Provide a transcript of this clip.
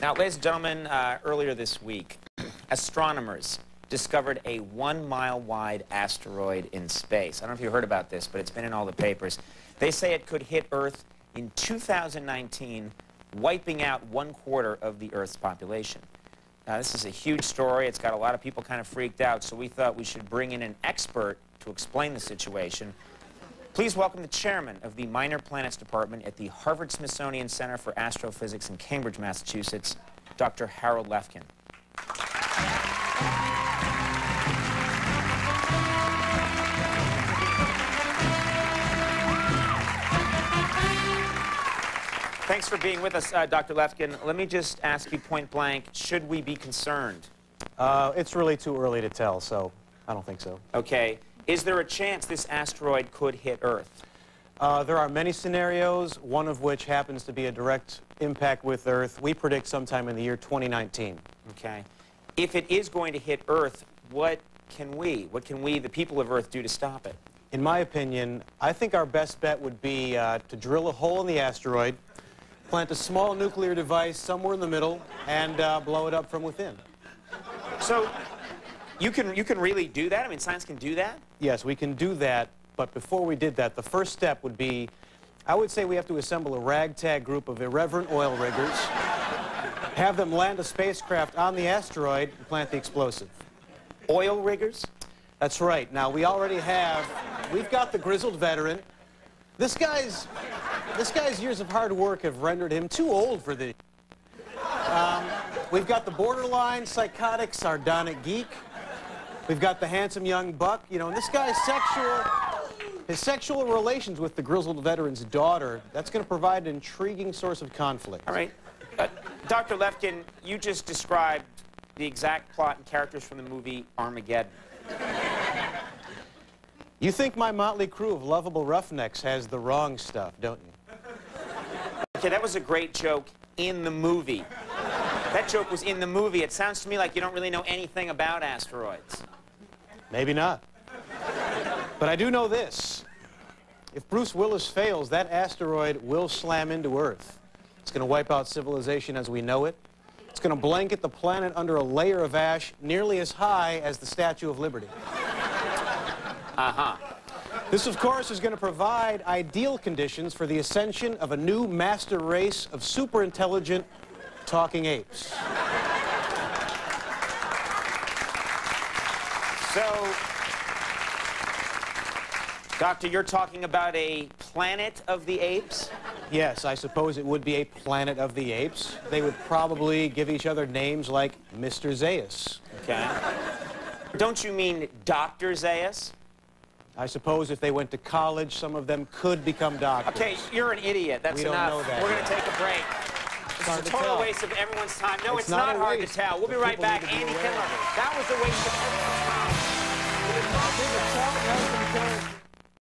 Now, ladies and gentlemen, uh, earlier this week, astronomers discovered a one-mile wide asteroid in space. I don't know if you heard about this, but it's been in all the papers. They say it could hit Earth in 2019, wiping out one quarter of the Earth's population. Now, this is a huge story. It's got a lot of people kind of freaked out, so we thought we should bring in an expert to explain the situation. Please welcome the chairman of the Minor Planets Department at the Harvard-Smithsonian Center for Astrophysics in Cambridge, Massachusetts, Dr. Harold Lefkin. Thanks for being with us, uh, Dr. Lefkin. Let me just ask you point blank, should we be concerned? Uh, it's really too early to tell, so I don't think so. Okay. Is there a chance this asteroid could hit Earth? Uh, there are many scenarios, one of which happens to be a direct impact with Earth. We predict sometime in the year 2019. Okay. If it is going to hit Earth, what can we, what can we, the people of Earth, do to stop it? In my opinion, I think our best bet would be uh, to drill a hole in the asteroid, plant a small nuclear device somewhere in the middle, and uh, blow it up from within. So, you can, you can really do that? I mean, science can do that? Yes, we can do that, but before we did that, the first step would be, I would say we have to assemble a ragtag group of irreverent oil riggers, have them land a spacecraft on the asteroid, and plant the explosive. Oil riggers? That's right. Now, we already have, we've got the grizzled veteran. This guy's, this guy's years of hard work have rendered him too old for this. Um, we've got the borderline psychotic sardonic geek. We've got the handsome young buck. You know, and this guy's sexual, his sexual relations with the grizzled veteran's daughter, that's going to provide an intriguing source of conflict. All right. Uh, Dr. Lefkin, you just described the exact plot and characters from the movie Armageddon. You think my motley crew of lovable roughnecks has the wrong stuff, don't you? Okay, that was a great joke in the movie. That joke was in the movie. It sounds to me like you don't really know anything about asteroids. Maybe not. But I do know this. If Bruce Willis fails, that asteroid will slam into Earth. It's going to wipe out civilization as we know it. It's going to blanket the planet under a layer of ash nearly as high as the Statue of Liberty. Uh-huh. This, of course, is going to provide ideal conditions for the ascension of a new master race of super intelligent talking apes. So, Doctor, you're talking about a planet of the apes? Yes, I suppose it would be a planet of the apes. They would probably give each other names like Mr. Zaius. Okay. Don't you mean Dr. Zaius? I suppose if they went to college, some of them could become doctors. Okay, you're an idiot. That's We don't enough. know that We're going to take a break. Is a to total tell. waste of everyone's time. No, it's, It's not not, hard waste, to tell. We'll be right back. to Andy Kindler. That was a waste of everyone's time.